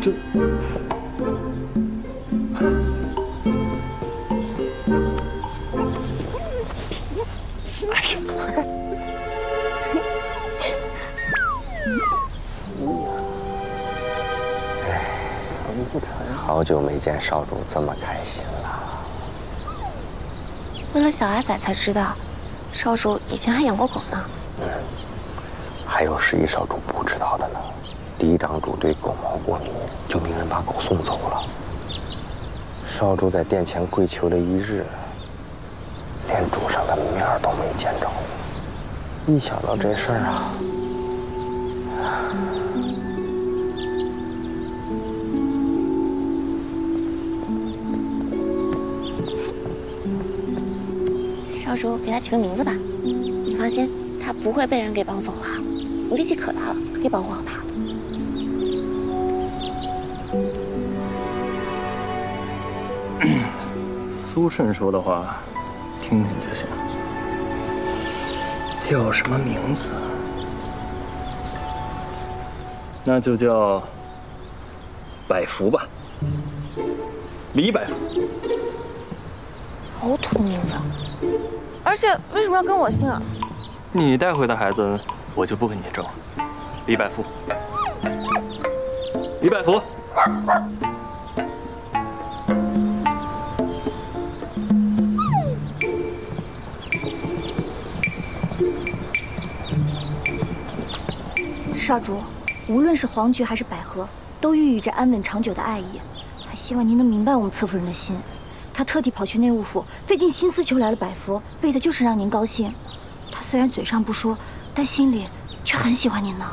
这。好久没见少主这么开心了。为了小阿仔才知道，少主以前还养过狗呢。嗯，还有十一少主不知道的呢。嫡长主对狗毛过敏，就命人把狗送走了。少主在殿前跪求了一日，连主上的面儿都没见着。一想到这事儿啊。少主给他取个名字吧，你放心，他不会被人给抱走了。我力气可大了，可以保护好他。苏慎说的话，听听就行。叫什么名字？那就叫百福吧，李百福。好土的名字。而且为什么要跟我姓啊？你带回的孩子，我就不跟你争。李百福，李百福。少主，无论是黄菊还是百合，都寓意着安稳长久的爱意。还希望您能明白我们侧夫人的心。她特地跑去内务府，费尽心思求来了百福，为的就是让您高兴。她虽然嘴上不说，但心里却很喜欢您呢。